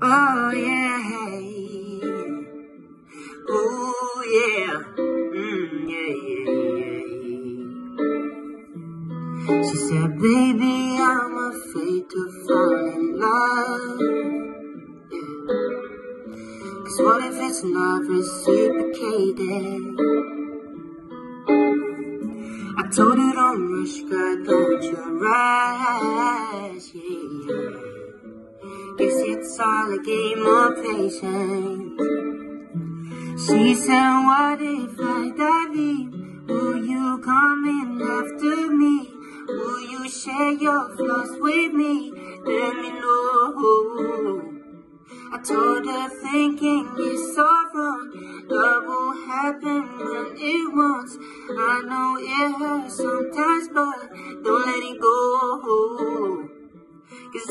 Oh yeah. Oh yeah. Mm, yeah, yeah, yeah. She said, baby, I'm afraid to fall in love. Cause what if it's not reciprocated? I told her don't rush, girl, don't you rush, yeah. Guess it's all a game of patience. She said, what if I dive in? Will you come in after me? Will you share your flaws with me? Let me know. I told her thinking is so wrong. Love will happen when it wants. I know it hurts sometimes, but don't let it go. Cause